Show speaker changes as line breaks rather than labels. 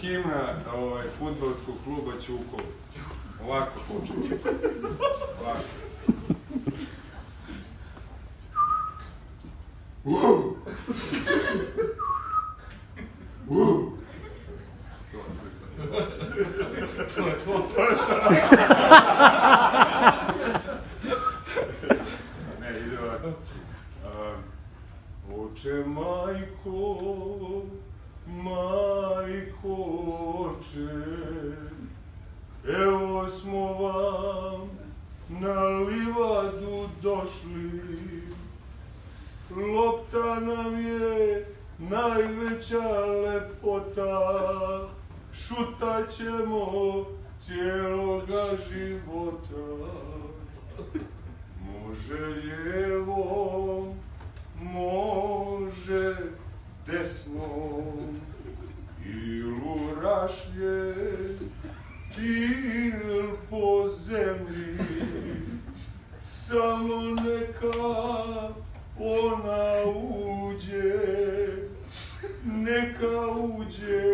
himna ovaj, futbolskog kluba Ćukov. Ovako počinje. Ovako. To je to, je to. Ne, ide ovako. Oče majko evo smo vam na livadu došli. Lopta nam je najveća lepota, šutat ćemo cijeloga života. Može lijevom, može desnom, ilu rašlje, il po zemlji, samo neka ona uđe, neka uđe